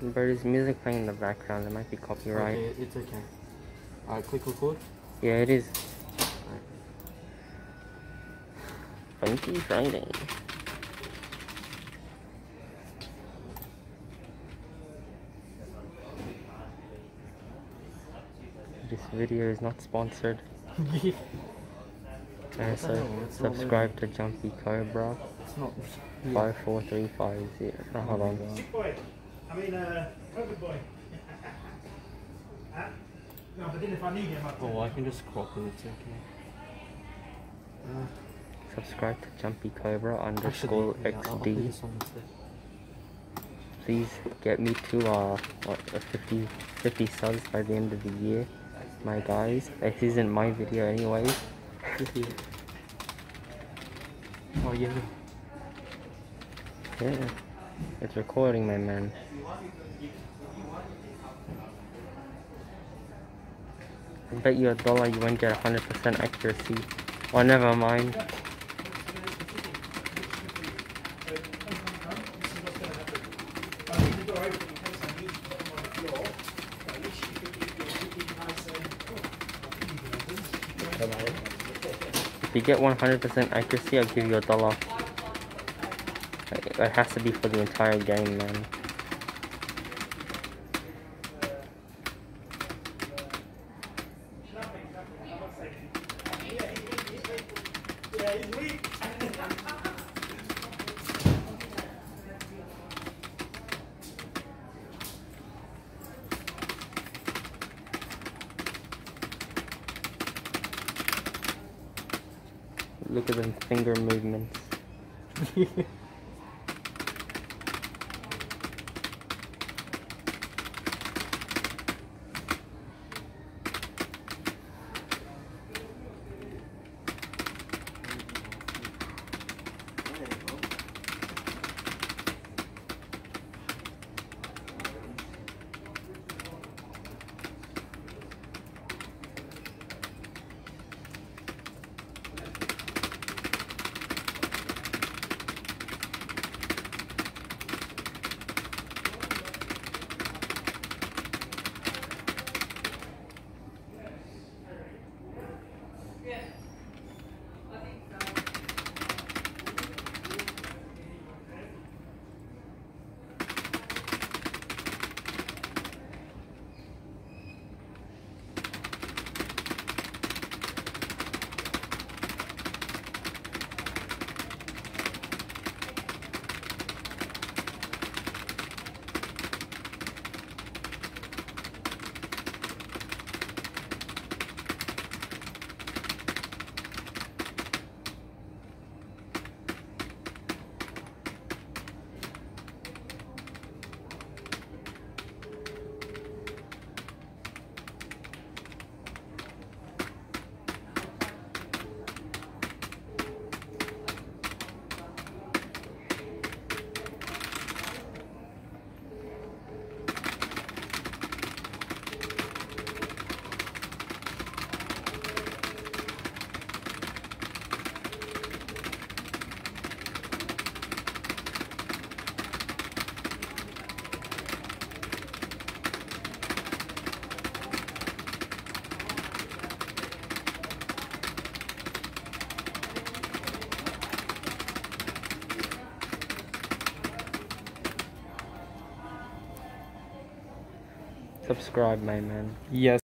But there's music playing in the background. It might be copyright. Okay, it's okay. Alright, click record. Yeah, it is. Funky Friday. This video is not sponsored. Uh, so hell? Subscribe to Jumpy Cobra It's not. five four three five zero. Oh, hold on. Sick boy. I mean, uh, COVID boy. huh? No, but then if I need him, I'll Oh, I can just crop it. It's okay. Uh, Subscribe to Jumpy Cobra underscore yeah, I'll, I'll put XD. this on instead. Please get me to uh what, uh, 50, 50 subs by the end of the year, my guys. This isn't my video anyways. oh yeah. Yeah, it's recording, my man. I bet you a dollar you won't get 100% accuracy. Oh, never mind. If you get 100% accuracy, I'll give you a dollar. It it has to be for the entire game, man. Look at them finger movements. Subscribe, my man. Yes.